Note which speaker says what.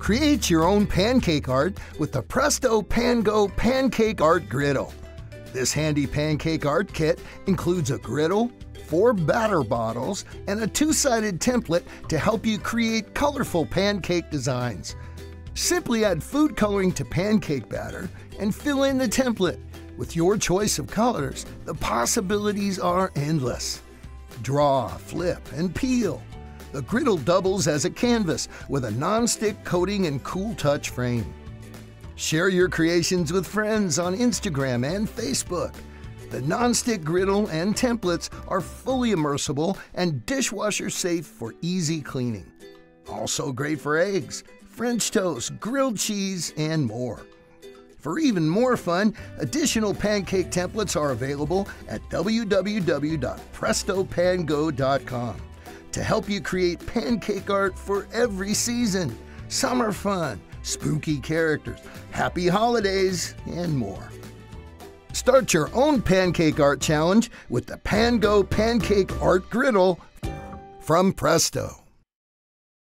Speaker 1: Create your own pancake art with the Presto PanGogh Pancake Art Griddle. This handy pancake art kit includes a griddle, four batter bottles, and a two sided template to help you create colorful pancake designs. Simply add food coloring to pancake batter and fill in the template. With your choice of colors, the possibilities are endless. Draw, flip, and peel. The griddle doubles as a canvas with a non-stick coating and cool touch frame. Share your creations with friends on Instagram and Facebook. The non-stick griddle and templates are fully immersible and dishwasher safe for easy cleaning. Also great for eggs, French toast, grilled cheese, and more. For even more fun, additional pancake templates are available at www.prestopangogh.com to help you create pancake art for every season, summer fun, spooky characters, happy holidays, and more. Start your own pancake art challenge with the PanGogh Pancake Art Griddle from Presto.